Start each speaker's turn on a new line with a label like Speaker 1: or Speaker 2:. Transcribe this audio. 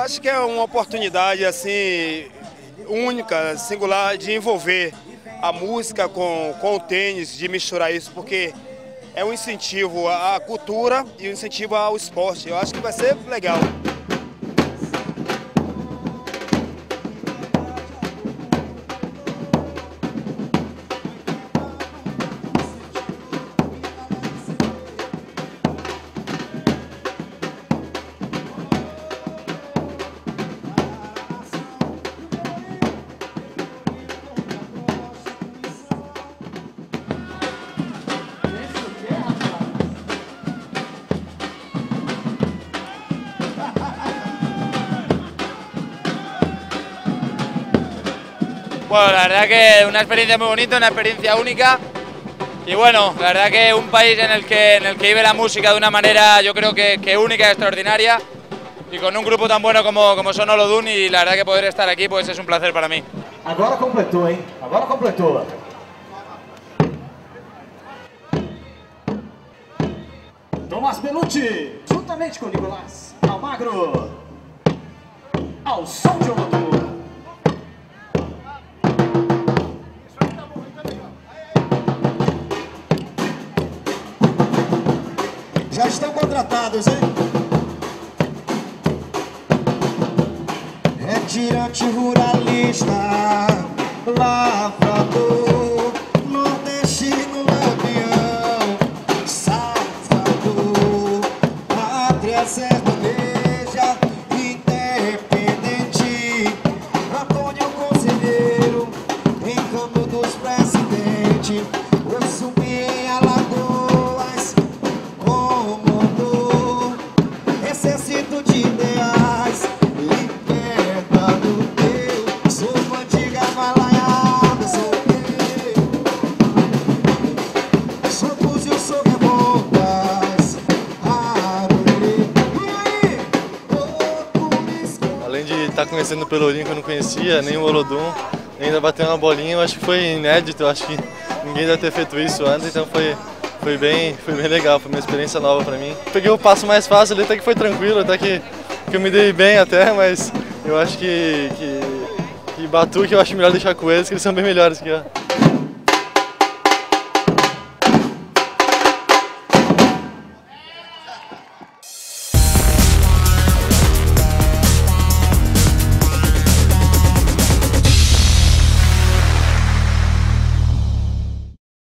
Speaker 1: acho que é uma oportunidade assim única, singular de envolver a música com, com o tênis, de misturar isso, porque é um incentivo à cultura e um incentivo ao esporte. Eu acho que vai ser legal.
Speaker 2: Bueno, la verdad que una experiencia muy bonita, una experiencia única y bueno, la verdad que un país en el que, en el que vive la música de una manera yo creo que, que única y extraordinaria y con un grupo tan bueno como, como son Olodun y la verdad que poder estar aquí pues es un placer para mí.
Speaker 3: Agora completou, hein? Agora completou. Tomás Belucci, juntamente com Nicolás Almagro, ao som de. Já estão contratados, hein? Retirante ruralista, lavrador, nordestino lampião, salvador, pátria sertaneja, independente, Antônio Conselheiro, encanto dos presidentes,
Speaker 4: Estar conhecendo o Pelourinho que eu não conhecia, nem o Olodum, ainda bater uma bolinha, eu acho que foi inédito, eu acho que ninguém deve ter feito isso antes, então foi, foi, bem, foi bem legal, foi uma experiência nova para mim. Peguei o passo mais fácil ali, até que foi tranquilo, até que, que eu me dei bem até, mas eu acho que, que, que Batu que eu acho melhor deixar com eles, que eles são bem melhores que eu.